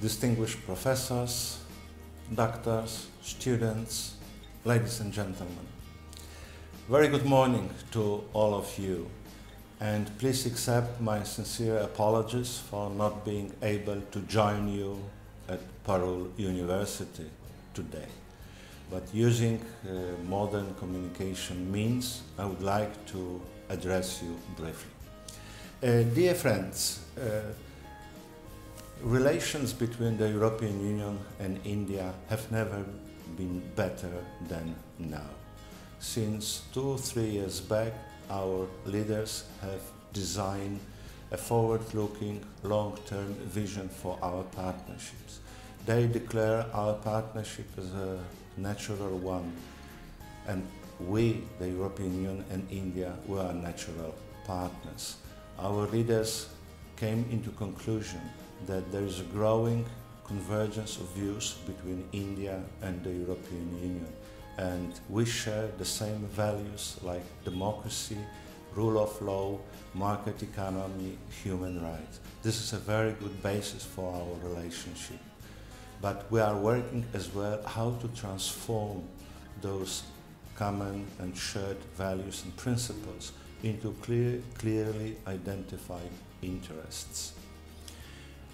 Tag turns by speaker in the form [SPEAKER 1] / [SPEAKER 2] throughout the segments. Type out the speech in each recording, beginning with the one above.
[SPEAKER 1] distinguished professors, doctors, students, ladies and gentlemen. Very good morning to all of you and please accept my sincere apologies for not being able to join you at Parul University today. But using uh, modern communication means, I would like to address you briefly. Uh, dear friends, uh, relations between the European Union and India have never been better than now. Since two, three years back, our leaders have designed a forward-looking, long-term vision for our partnerships. They declare our partnership as a natural one, and we, the European Union and India, we are natural partners. Our leaders came into conclusion that there is a growing convergence of views between India and the European Union. And we share the same values like democracy, rule of law, market economy, human rights. This is a very good basis for our relationship. But we are working as well how to transform those common and shared values and principles into clear, clearly identified interests.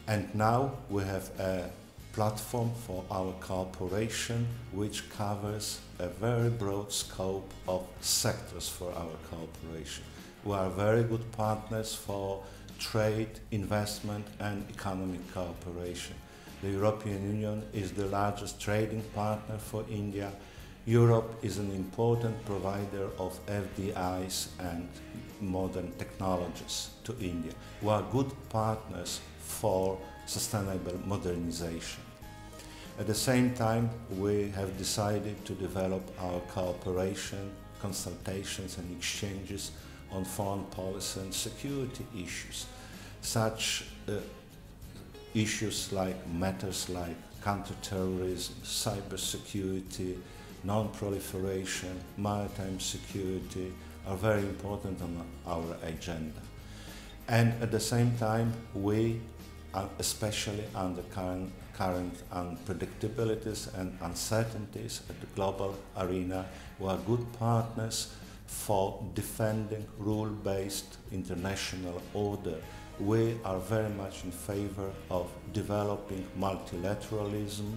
[SPEAKER 1] And now we have a platform for our cooperation which covers a very broad scope of sectors for our cooperation. We are very good partners for trade, investment and economic cooperation. The European Union is the largest trading partner for India. Europe is an important provider of FDIs and modern technologies to India. We are good partners for sustainable modernization. At the same time, we have decided to develop our cooperation, consultations and exchanges on foreign policy and security issues. Such uh, issues like matters like counterterrorism, cybersecurity, non-proliferation, maritime security are very important on our agenda. And at the same time, we, especially under current, current unpredictabilities and uncertainties at the global arena, we are good partners for defending rule-based international order. We are very much in favor of developing multilateralism,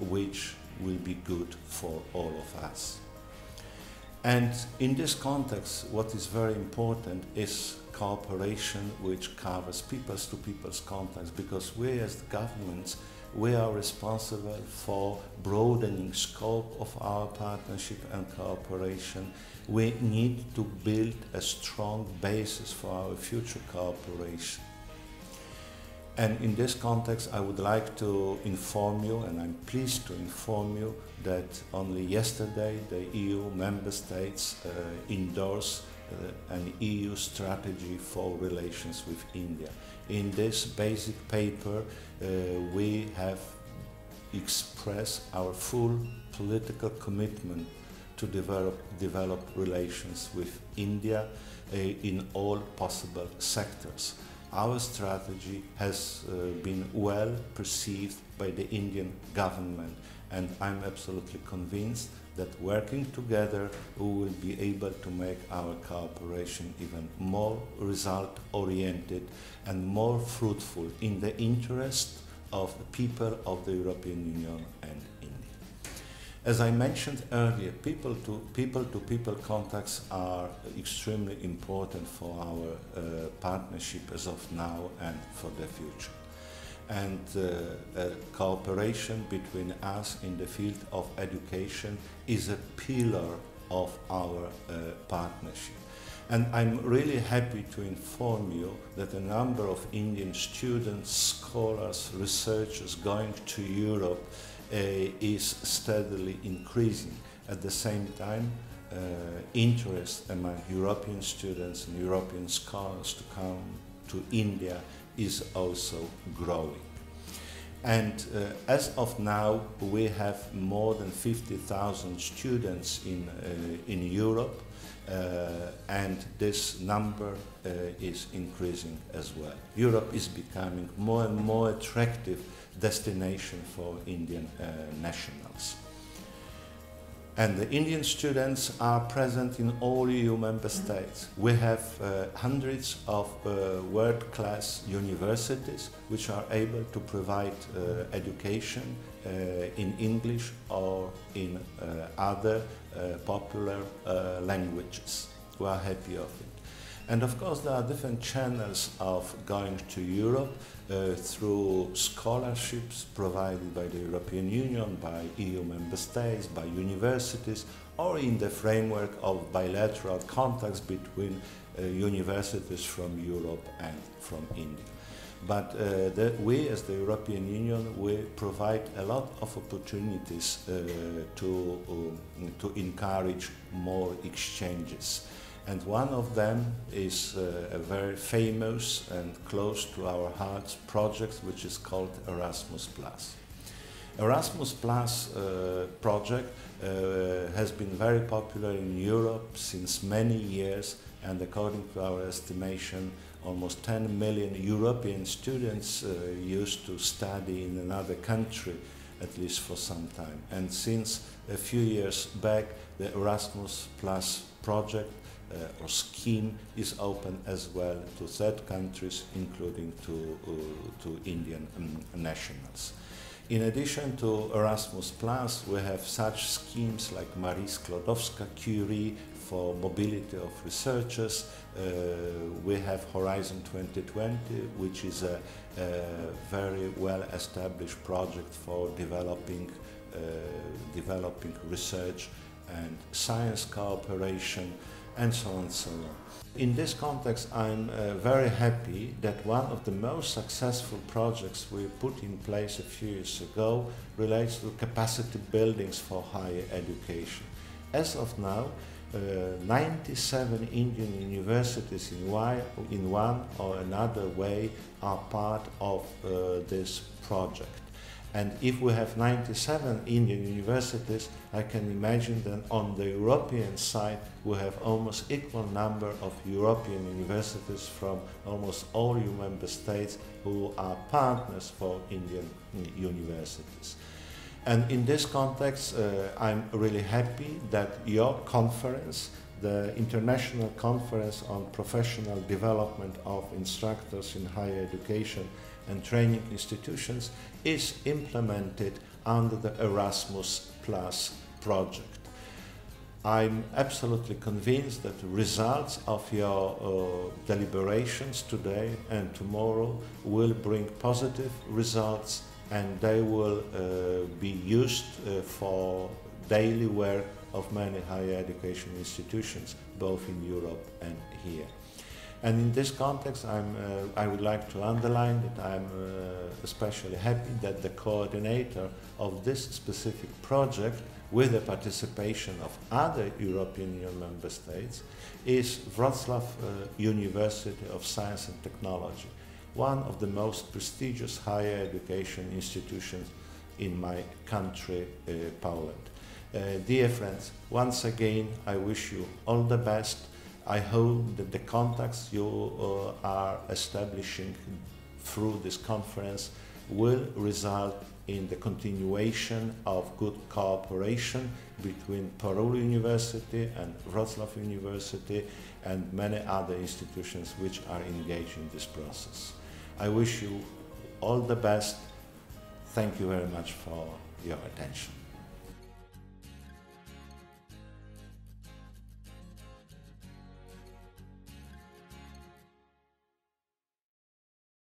[SPEAKER 1] which will be good for all of us. And in this context, what is very important is cooperation which covers peoples to peoples contacts because we as governments we are responsible for broadening scope of our partnership and cooperation. We need to build a strong basis for our future cooperation. And in this context, I would like to inform you, and I'm pleased to inform you, that only yesterday the EU member states uh, endorsed an EU strategy for relations with India. In this basic paper, uh, we have expressed our full political commitment to develop, develop relations with India uh, in all possible sectors. Our strategy has uh, been well perceived by the Indian government and I'm absolutely convinced that working together we will be able to make our cooperation even more result oriented and more fruitful in the interest of the people of the European Union and India. As I mentioned earlier, people to people to people contacts are extremely important for our uh, partnership as of now and for the future and uh, cooperation between us in the field of education is a pillar of our uh, partnership. And I'm really happy to inform you that the number of Indian students, scholars, researchers going to Europe uh, is steadily increasing. At the same time, uh, interest among European students and European scholars to come to India is also growing. And uh, as of now, we have more than 50,000 students in, uh, in Europe. uh, and this number uh, is increasing as well. Europe is becoming more and more attractive destination for Indian uh, nationals. And the Indian students are present in all EU member states. We have uh, hundreds of uh, world-class universities which are able to provide uh, education uh, in English or in uh, other uh, popular languages. We are happy of it. And of course, there are different channels of going to Europe uh, through scholarships provided by the European Union, by EU member states, by universities, or in the framework of bilateral contacts between uh, universities from Europe and from India. But uh, the, we, as the European Union, we provide a lot of opportunities uh, to, um, to encourage more exchanges. And one of them is uh, a very famous and close to our hearts project which is called Erasmus+. Erasmus Plus uh, project uh, has been very popular in Europe since many years and according to our estimation almost 10 million European students uh, used to study in another country at least for some time. And since a few years back the Erasmus Plus project or scheme is open as well to third countries, including to, uh, to Indian um, nationals. In addition to Erasmus Plus, we have such schemes like Marie Sklodowska-Curie for mobility of researchers. Uh, we have Horizon 2020, which is a, a very well-established project for developing, uh, developing research and science cooperation and so on and so on. In this context, I'm uh, very happy that one of the most successful projects we put in place a few years ago relates to capacity buildings for higher education. As of now, uh, 97 Indian universities in, why, in one or another way are part of uh, this project. And if we have 97 Indian universities, I can imagine that on the European side we have almost equal number of European universities from almost all EU member states who are partners for Indian universities. And in this context, uh, I'm really happy that your conference, the International Conference on Professional Development of Instructors in Higher Education, and training institutions is implemented under the Erasmus Plus project. I'm absolutely convinced that the results of your uh, deliberations today and tomorrow will bring positive results and they will uh, be used uh, for daily work of many higher education institutions, both in Europe and here. And in this context, I'm, uh, I would like to underline that I'm uh, especially happy that the coordinator of this specific project with the participation of other European Union member states is Wrocław uh, University of Science and Technology, one of the most prestigious higher education institutions in my country, uh, Poland. Uh, dear friends, once again, I wish you all the best I hope that the contacts you uh, are establishing through this conference will result in the continuation of good cooperation between Parul University and Wrocław University and many other institutions which are engaged in this process. I wish you all the best. Thank you very much for your attention.